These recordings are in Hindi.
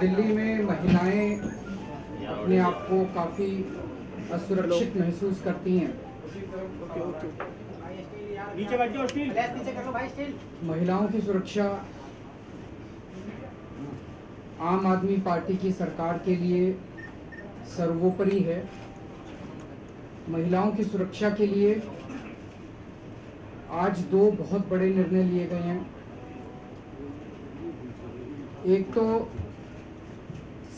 दिल्ली में महिलाएँ अपने आप को काफ़ी असुरक्षित महसूस करती हैं। नीचे बैठ जाओ स्टील नीचे कर लो भाई स्टील महिलाओं की सुरक्षा आम आदमी पार्टी की सरकार के लिए सर्वोपरि है। महिलाओं की सुरक्षा के लिए आज दो बहुत बड़े निर्णय लिए गए हैं। एक तो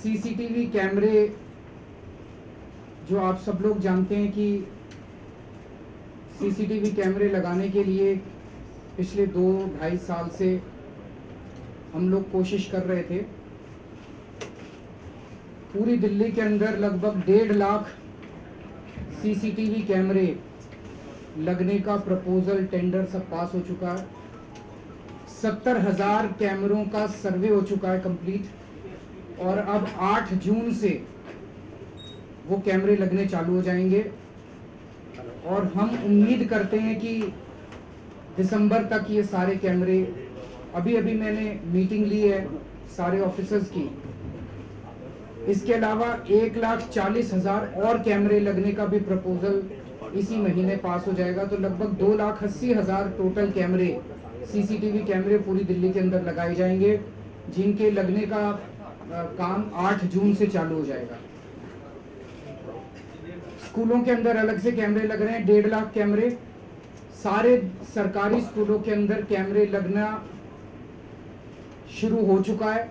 सीसीटीवी कैमरे जो आप सब लोग जानते हैं कि सीसीटीवी कैमरे लगाने के लिए पिछले दो ढाई साल से हम लोग कोशिश कर रहे थे। पूरी दिल्ली के अंदर लगभग डेढ़ लाख सीसीटीवी कैमरे लगने का प्रपोजल, टेंडर सब पास हो चुका है। सत्तर हज़ार कैमरों का सर्वे हो चुका है कंप्लीट। और अब 8 जून से वो कैमरे लगने चालू हो जाएँगे। और हम उम्मीद करते हैं कि दिसंबर तक ये सारे कैमरे अभी अभी मैंने मीटिंग ली है सारे ऑफिसर्स की। इसके अलावा एक लाख चालीस हज़ार और कैमरे लगने का भी प्रपोजल इसी महीने पास हो जाएगा। तो लगभग दो लाख अस्सी हज़ार टोटल कैमरे, सीसीटीवी कैमरे पूरी दिल्ली के अंदर लगाए जाएँगे, जिनके लगने का काम 8 जून से चालू हो जाएगा। स्कूलों के अंदर अलग से कैमरे लग रहे हैं, डेढ़ लाख कैमरे। सारे सरकारी स्कूलों के अंदर कैमरे लगना शुरू हो चुका है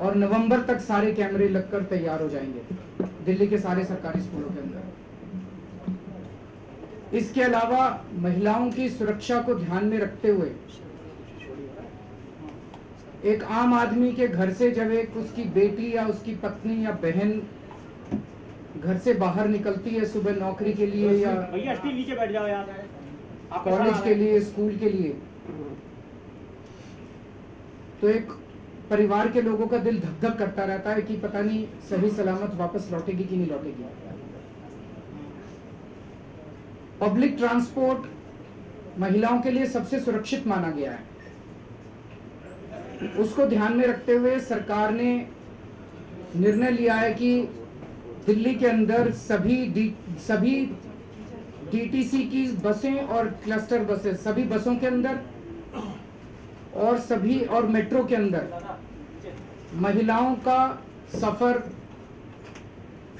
और नवंबर तक सारे कैमरे लगकर तैयार हो जाएँगे, दिल्ली के सारे सरकारी स्कूलों के अंदर। इसके अलावा महिलाओं की सुरक्षा को ध्यान में रखते हुए एक आम आदमी के घर से जब एक उसकी बेटी या उसकी पत्नी या बहन घर से बाहर निकलती है सुबह नौकरी के लिए या नीचे बैठ जाओ यार। कॉलेज के लिए स्कूल के लिए। तो एक परिवार के लोगों का दिल धक धक करता रहता है कि पता नहीं सही सलामत वापस लौटेगी कि नहीं लौटेगी। पब्लिक ट्रांसपोर्ट महिलाओं के लिए सबसे सुरक्षित माना गया है। उसको ध्यान में रखते हुए सरकार ने निर्णय लिया है कि दिल्ली के अंदर सभी डी, सभी डीटीसी की बसें और क्लस्टर बसें सभी बसों के अंदर और सभी और मेट्रो के अंदर महिलाओं का सफ़र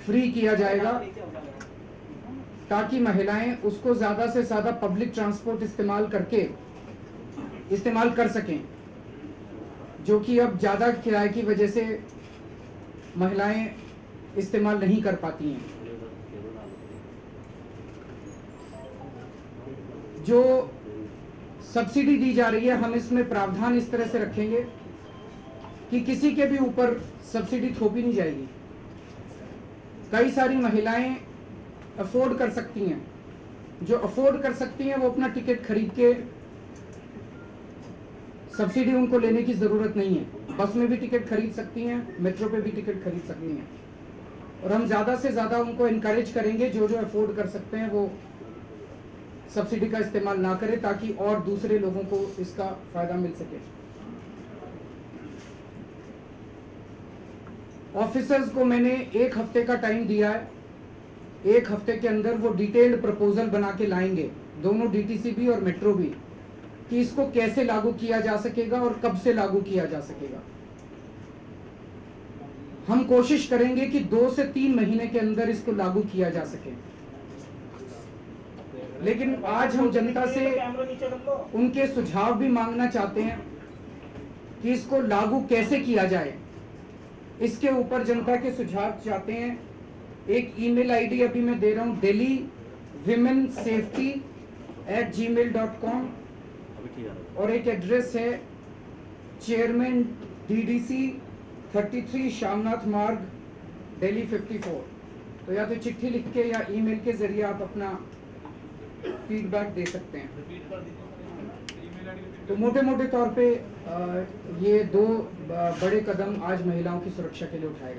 फ्री किया जाएगा ताकि महिलाएँ उसको ज़्यादा से ज़्यादा पब्लिक ट्रांसपोर्ट इस्तेमाल करके इस्तेमाल कर सकें। जो कि अब ज़्यादा किराए की वजह से महिलाएँ इस्तेमाल नहीं कर पाती हैं। जो सब्सिडी दी जा रही है, हम इसमें प्रावधान इस तरह से रखेंगे कि किसी के भी ऊपर सब्सिडी थोपी नहीं जाएगी। कई सारी महिलाएँ अफोर्ड कर सकती हैं। जो अफोर्ड कर सकती हैं, वो अपना टिकट खरीद के सब्सिडी उनको लेने की ज़रूरत नहीं है। बस में भी टिकट खरीद सकती हैं, मेट्रो पे भी टिकट खरीद सकती हैं। और हम ज़्यादा से ज़्यादा उनको इनकरेज करेंगे जो जो अफोर्ड कर सकते हैं, वो सब्सिडी का इस्तेमाल ना करें, ताकि और दूसरे लोगों को इसका फ़ायदा मिल सके। ऑफिसर्स को मैंने एक हफ़्ते का टाइम दिया है। एक हफ़्ते के अंदर वो डिटेल्ड प्रपोजल बना के लाएँगे। दोनों डीटीसी भी और मेट्रो भी। कि इसको कैसे लागू किया जा सकेगा और कब से लागू किया जा सकेगा। हम कोशिश करेंगे कि दो से तीन महीने के अंदर इसको लागू किया जा सके। लेकिन आज हम जनता से उनके सुझाव भी मांगना चाहते हैं कि इसको लागू कैसे किया जाए। इसके ऊपर जनता के सुझाव चाहते हैं। एक ईमेल आईडी अभी मैं दे रहा हूँ Delhi women safety at Gmail dot com और एक एड्रेस है चेयरमैन डीडीसी 33 श्यामनाथ मार्ग, दिल्ली 54 तो या तो चिट्ठी लिख के या ईमेल के ज़रिए आप अपना फीडबैक दे सकते हैं। तो मोटे मोटे तौर पे ये दो बड़े कदम आज महिलाओं की सुरक्षा के लिए उठाए गए।